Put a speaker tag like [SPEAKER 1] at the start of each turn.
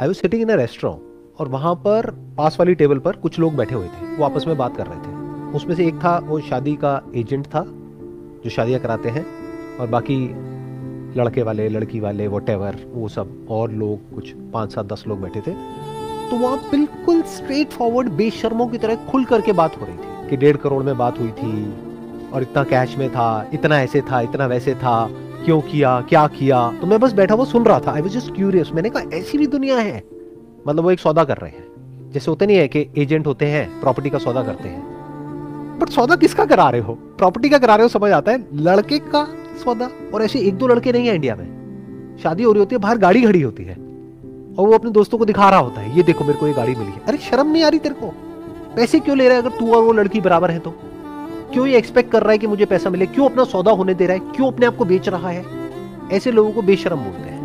[SPEAKER 1] I was sitting in a restaurant और वहाँ पर पास वाली टेबल पर कुछ लोग बैठे हुए थे। वो आपस में बात कर रहे थे। उसमें से एक था, वो शादी का एजेंट था, जो शादियाँ कराते हैं और बाकी लड़के वाले, लड़की वाले वट वो सब और लोग, कुछ पाँच सात दस लोग बैठे थे। तो वहाँ बिल्कुल स्ट्रेट फॉरवर्ड बेशर्मों की तरह खुल करके बात हो रही थी कि डेढ़ करोड़ में बात हुई थी और इतना कैश में था, इतना ऐसे था, इतना वैसे था। क्यों किया, क्या किया? तो मैं बस बैठा हुआ सुन रहा था। आई वॉज़ जस्ट क्यूरियस मैंने कहा, ऐसी भी दुनिया है। मतलब वो एक सौदा कर रहे हैं। जैसे होते नहीं है कि एजेंट होते हैं प्रॉपर्टी का सौदा करते हैं। बट सौदा किसका करा रहे हो? प्रॉपर्टी का करा रहे हो, समझ आता है। लड़के का सौदा। और ऐसे एक दो लड़के नहीं है इंडिया में। शादी हो रही होती है, बाहर गाड़ी खड़ी होती है। और वो अपने दोस्तों को दिखा रहा होता है, ये देखो, मेरे को ये गाड़ी मिली है। अरे, शर्म नहीं आ रही तेरे को? पैसे क्यों ले रहा है? अगर तू और वो लड़की बराबर है तो। क्यों ये एक्सपेक्ट कर रहा है कि मुझे पैसा मिले? क्यों अपना सौदा होने दे रहा है? क्यों अपने आप को बेच रहा है? ऐसे लोगों को बेशरम बोलते हैं।